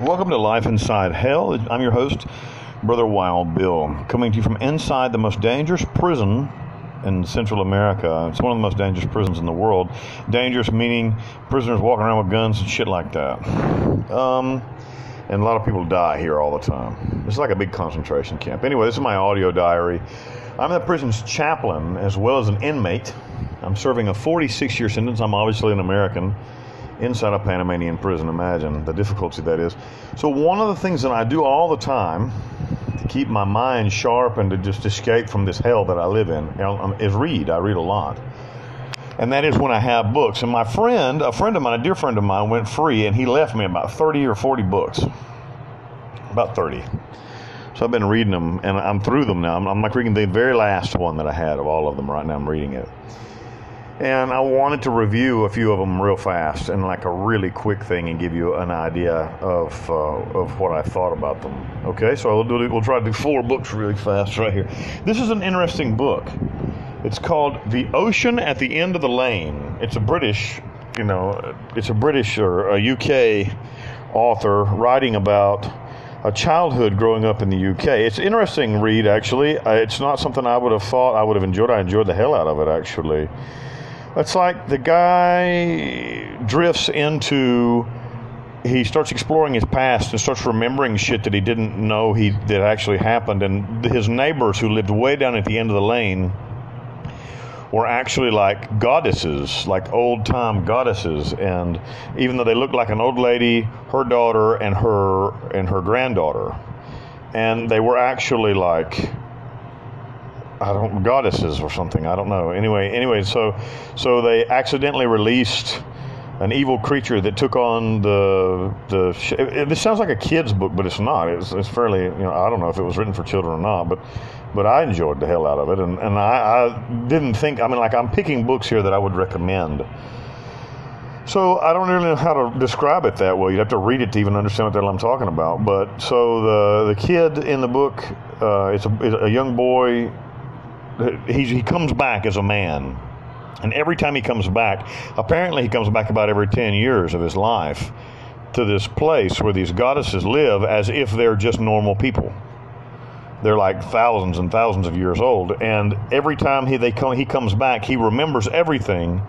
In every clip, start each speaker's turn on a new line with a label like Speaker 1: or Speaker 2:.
Speaker 1: Welcome to Life Inside Hell. I'm your host, Brother Wild Bill, coming to you from inside the most dangerous prison in Central America. It's one of the most dangerous prisons in the world. Dangerous meaning prisoners walking around with guns and shit like that. Um, and a lot of people die here all the time. It's like a big concentration camp. Anyway, this is my audio diary. I'm the prison's chaplain as well as an inmate. I'm serving a 46 year sentence. I'm obviously an American inside a Panamanian prison. Imagine the difficulty that is. So, one of the things that I do all the time to keep my mind sharp and to just escape from this hell that I live in um, is read. I read a lot. And that is when I have books. And my friend, a friend of mine, a dear friend of mine, went free and he left me about 30 or 40 books. About 30. So I've been reading them and I'm through them now. I'm, I'm like reading the very last one that I had of all of them right now. I'm reading it and I wanted to review a few of them real fast and like a really quick thing and give you an idea of uh, of what I thought about them. Okay, so we'll do we'll try to do four books really fast right here. This is an interesting book. It's called The Ocean at the End of the Lane. It's a British, you know, it's a British or a UK author writing about a childhood growing up in the UK. It's interesting read actually. Uh, it's not something I would have thought I would have enjoyed. I enjoyed the hell out of it actually. It's like the guy drifts into he starts exploring his past and starts remembering shit that he didn't know he that actually happened. And his neighbors who lived way down at the end of the lane were actually like goddesses like old time goddesses. And even though they looked like an old lady her daughter and her and her granddaughter. And they were actually like I don't goddesses or something. I don't know. Anyway, anyway, so so they accidentally released an evil creature that took on the the. It, this sounds like a kid's book, but it's not. It's, it's fairly you know I don't know if it was written for children or not, but but I enjoyed the hell out of it, and and I, I didn't think. I mean, like I'm picking books here that I would recommend. So I don't really know how to describe it that way. You'd have to read it to even understand what the hell I'm talking about. But so the the kid in the book, uh, it's, a, it's a young boy he, he comes back as a man. And every time he comes back, apparently he comes back about every 10 years of his life to this place where these goddesses live as if they're just normal people. They're like thousands and thousands of years old. And every time he, they come, he comes back, he remembers everything.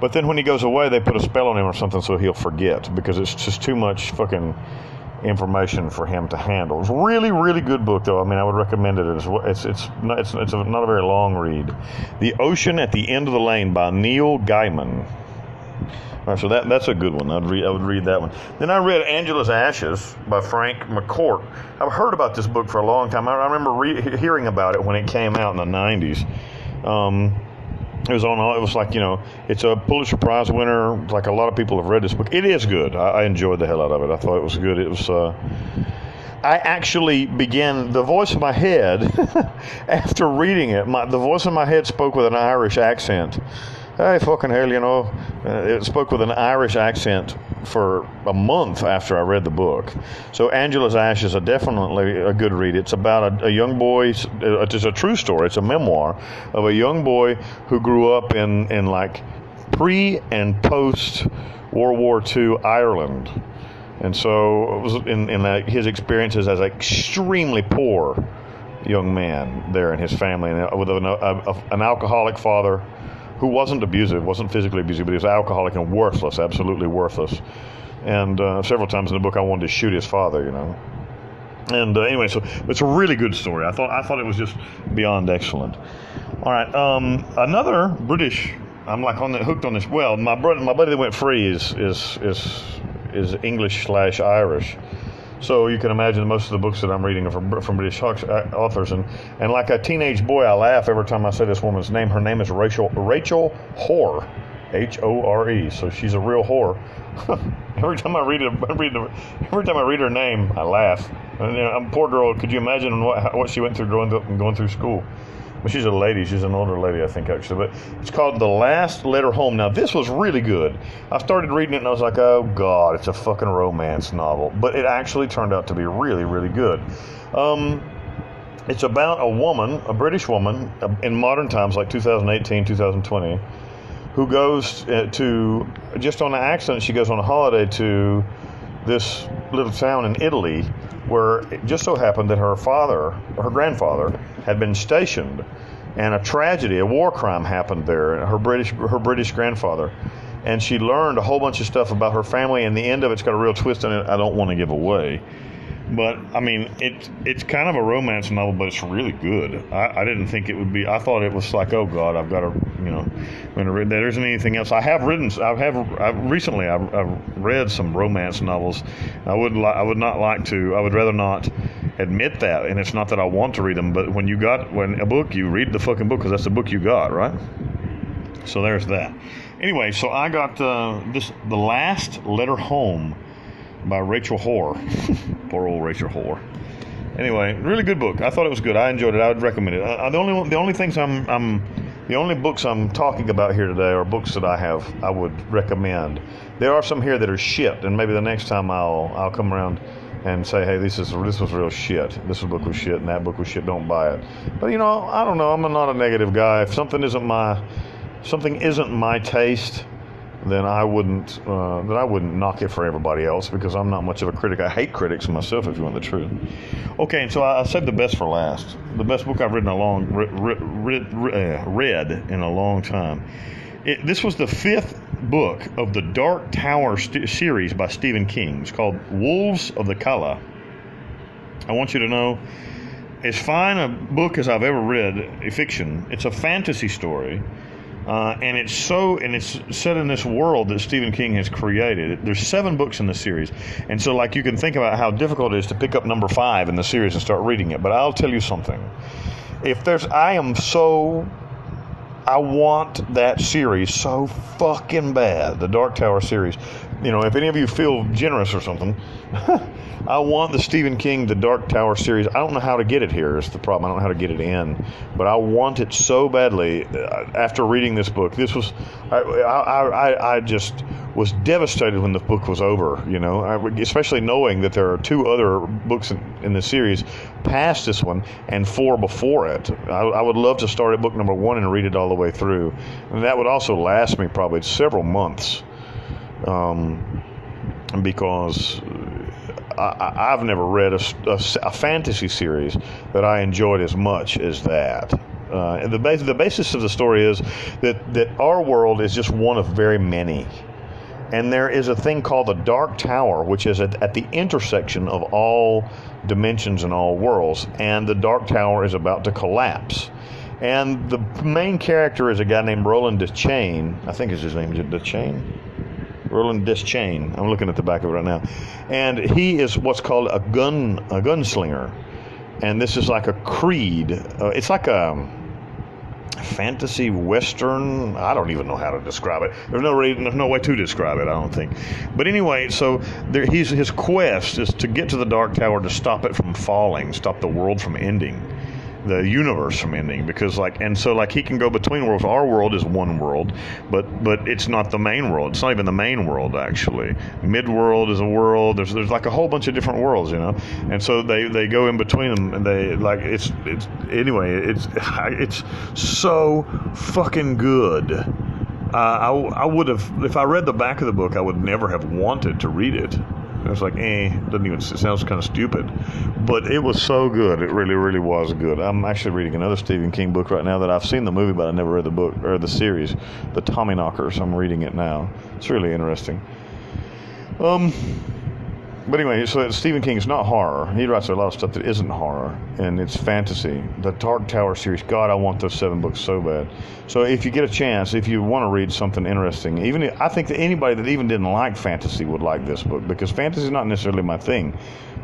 Speaker 1: But then when he goes away, they put a spell on him or something so he'll forget because it's just too much fucking information for him to handle. It's a really, really good book, though. I mean, I would recommend it. It's it's it's not, it's, it's a, not a very long read. The Ocean at the End of the Lane by Neil Gaiman. All right, so that that's a good one. I'd read I would read that one. Then I read Angela's Ashes by Frank McCourt. I've heard about this book for a long time. I, I remember re- hearing about it when it came out in the '90s. Um, it was on. It was like you know, it's a Pulitzer Prize winner. Like a lot of people have read this book. It is good. I, I enjoyed the hell out of it. I thought it was good. It was. Uh, I actually began the voice in my head after reading it. My, the voice in my head spoke with an Irish accent hey, fucking hell, you know. Uh, it spoke with an Irish accent for a month after I read the book. So Angela's Ashes is definitely a good read. It's about a, a young boy. Uh, it's a true story. It's a memoir of a young boy who grew up in in like pre and post World War II Ireland. And so it was in, in that his experiences as an extremely poor young man there in his family, and with an, a, a, an alcoholic father who wasn't abusive, wasn't physically abusive, but he was alcoholic and worthless, absolutely worthless. And uh, several times in the book, I wanted to shoot his father, you know. And uh, anyway, so it's a really good story. I thought I thought it was just beyond excellent. All right, um, another British. I'm like on the, hooked on this. Well, my brother, my buddy that went free is is is is English slash Irish. So you can imagine most of the books that I'm reading are from, from British uh, authors, and, and like a teenage boy, I laugh every time I say this woman's name. Her name is Rachel Rachel Hore, H O R E. So she's a real whore. every time I read it, every time I read her name, I laugh. And, you know, poor girl. Could you imagine what what she went through growing up and going through school? Well, she's a lady. She's an older lady, I think, actually. But it's called The Last Letter Home. Now, this was really good. I started reading it and I was like, oh, God, it's a fucking romance novel. But it actually turned out to be really, really good. Um, it's about a woman, a British woman, in modern times, like 2018, 2020, who goes uh, to, just on an accident, she goes on a holiday to this little town in Italy where it just so happened that her father, her grandfather, had been stationed, and a tragedy, a war crime happened there. Her British, her British grandfather, and she learned a whole bunch of stuff about her family. And the end of it's got a real twist in it. I don't want to give away. But I mean, it's it's kind of a romance novel, but it's really good. I, I didn't think it would be. I thought it was like, oh God, I've got to, you know, when read, there isn't anything else. I have written. I have. I've recently. I've, I've read some romance novels. I would. Li- I would not like to. I would rather not admit that. And it's not that I want to read them, but when you got when a book, you read the fucking book because that's the book you got, right? So there's that. Anyway, so I got uh, this the last letter home by Rachel Hore. Poor old Rachel Hore. Anyway, really good book. I thought it was good. I enjoyed it. I would recommend it. The only the only things I'm I'm the only books I'm talking about here today are books that I have I would recommend. There are some here that are shit, and maybe the next time I'll I'll come around and say, hey, this is this was real shit. This book was shit, and that book was shit. Don't buy it. But you know, I don't know. I'm not a negative guy. If something isn't my something isn't my taste, then I wouldn't uh, then I wouldn't knock it for everybody else because I'm not much of a critic. I hate critics myself, if you want the truth. Okay, and so I, I said the best for last. The best book I've in a long read, uh, read in a long time. It, this was the fifth book of the Dark Tower st- series by Stephen King. It's called Wolves of the Calla. I want you to know, as fine a book as I've ever read, a fiction. It's a fantasy story uh, and it's so, and it's set in this world that Stephen King has created. There's seven books in the series, and so like you can think about how difficult it is to pick up number five in the series and start reading it. But I'll tell you something: if there's, I am so, I want that series so fucking bad, the Dark Tower series. You know, if any of you feel generous or something. I want the Stephen King, the Dark Tower series. I don't know how to get it here. Is the problem? I don't know how to get it in, but I want it so badly. Uh, after reading this book, this was I, I, I, just was devastated when the book was over. You know, I, especially knowing that there are two other books in, in the series past this one and four before it. I, I would love to start at book number one and read it all the way through, and that would also last me probably several months. Um, because I, have never read a, a, a, fantasy series that I enjoyed as much as that. Uh, the, base, the basis of the story is that, that our world is just one of very many. And there is a thing called the Dark Tower, which is at, at the intersection of all dimensions and all worlds. And the Dark Tower is about to collapse. And the main character is a guy named Roland Deschain. I think is his name. Deschain? Roland Deschain. I'm looking at the back of it right now, and he is what's called a gun a gunslinger, and this is like a creed. Uh, it's like a fantasy western. I don't even know how to describe it. There's no reason, there's no way to describe it. I don't think. But anyway, so there, he's his quest is to get to the Dark Tower to stop it from falling, stop the world from ending the universe from ending because like and so like he can go between worlds. Our world is one world but but it's not the main world. It's not even the main world actually. Mid world is a world. There's there's like a whole bunch of different worlds you know? And so they they go in between them and they like it's it's anyway it's it's so fucking good. Uh, I, I would have if I read the back of the book I would never have wanted to read it it was like, eh, doesn't even, it sounds kind of stupid. But it was so good. It really, really was good. I'm actually reading another Stephen King book right now that I've seen the movie, but I never read the book or the series, The Tommyknockers. I'm reading it now. It's really interesting. Um, but anyway, so Stephen King is not horror. He writes a lot of stuff that isn't horror, and it's fantasy. The Dark Tower series, God, I want those seven books so bad. So if you get a chance, if you want to read something interesting, even if, I think that anybody that even didn't like fantasy would like this book because fantasy is not necessarily my thing.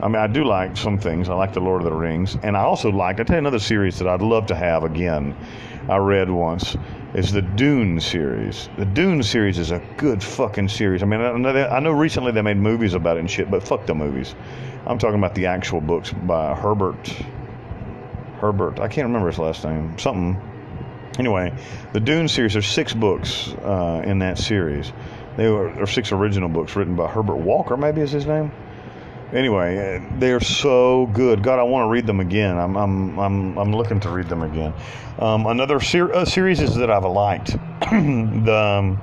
Speaker 1: I mean, I do like some things. I like the Lord of the Rings, and I also like. I tell you another series that I'd love to have again. I read once is the Dune series. The Dune series is a good fucking series. I mean, I know, I know recently they made movies about it and shit, but fuck the movies. I'm talking about the actual books by Herbert. Herbert, I can't remember his last name. Something. Anyway, the Dune series. There's six books uh, in that series. They were, six original books written by Herbert Walker. Maybe is his name anyway, they're so good. God, I want to read them again. I'm I'm I'm, I'm looking to read them again. Um, another ser- uh, series is that I've liked the um,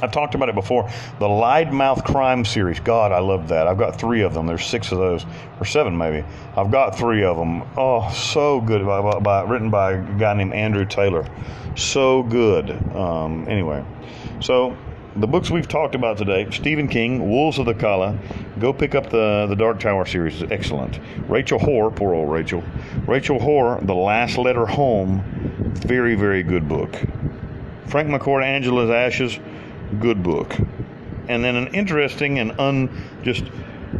Speaker 1: I've talked about it before. The Lydmouth Crime series. God, I love that. I've got three of them. There's six of those, or seven maybe. I've got three of them. Oh, so good. By, by, by written by a guy named Andrew Taylor. So good. Um, anyway, so the books we've talked about today Stephen King, Wolves of the Calla. Go pick up the, the Dark Tower series. It's excellent. Rachel Hore, poor old Rachel. Rachel Hore, The Last Letter Home. Very, very good book. Frank McCourt, Angela's Ashes good book. And then an interesting and un just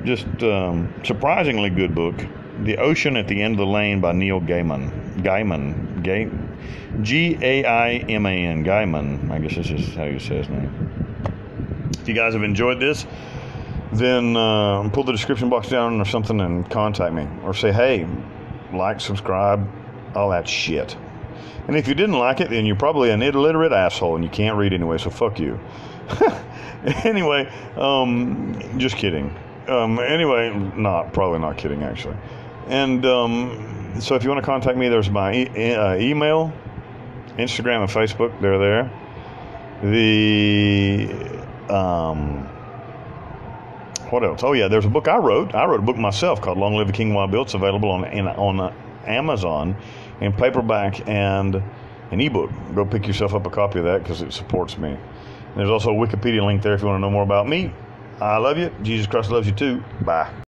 Speaker 1: just um, surprisingly good book, The Ocean at the End of the Lane by Neil Gaiman. Gaiman, Gay, G A I M A N, Gaiman. I guess this is how you say his name. You guys have enjoyed this, then uh, pull the description box down or something and contact me or say, hey, like, subscribe, all that shit. And if you didn't like it, then you're probably an illiterate asshole and you can't read anyway, so fuck you. anyway, um, just kidding. Um, anyway, not, probably not kidding, actually. And um, so if you want to contact me, there's my e- uh, email, Instagram, and Facebook. They're there. The. Um, what else? Oh yeah, there's a book I wrote. I wrote a book myself called "Long Live the King Wild Bill." It's available on on uh, Amazon in paperback and an ebook. Go pick yourself up a copy of that because it supports me. There's also a Wikipedia link there if you want to know more about me. I love you. Jesus Christ loves you too. Bye.